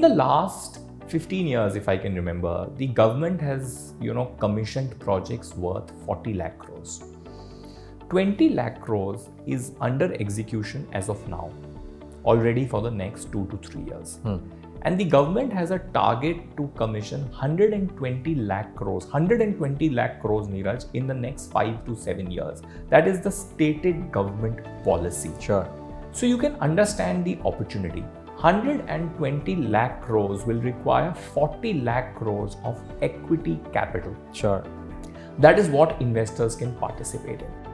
the last 15 years, if I can remember, the government has, you know, commissioned projects worth 40 lakh crores. 20 lakh crores is under execution as of now, already for the next two to three years. Hmm. And the government has a target to commission 120 lakh crores, 120 lakh crores, Niraj, in the next five to seven years. That is the stated government policy. Sure. So you can understand the opportunity. 120 lakh crores will require 40 lakh crores of equity capital. Sure. That is what investors can participate in.